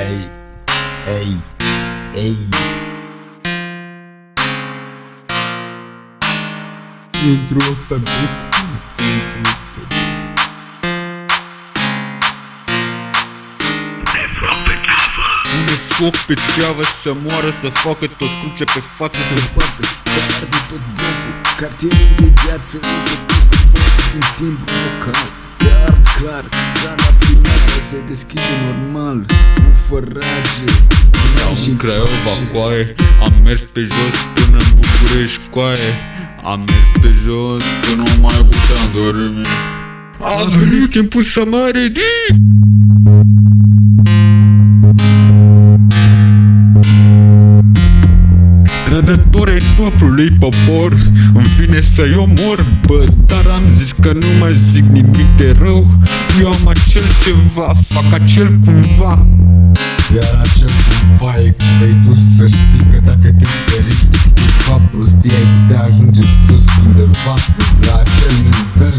Ей, ей, ей. Интро алфабет. слух печава шамора с фокато с куча пефата с фата Садит от блоку, картини видят се и да пускат фото интим бокал clar Ca la primată se deschide normal Nu fărage. Iau în Craiova, coaie Am mers pe jos până în București, coaie. Am mers pe jos până nu mai puteam dormi. A venit timpul să mă ridic Trădător ai poporului popor Îmi vine să-i omor. Bă, dar am zis că nu mai zic nimic de rău. Eu am acel ceva, fac acel cumva. Iar acel cumva e cum vei tu să știi că dacă te ferești Ceva prostie ai putea ajunge sus undeva. La acel nivel,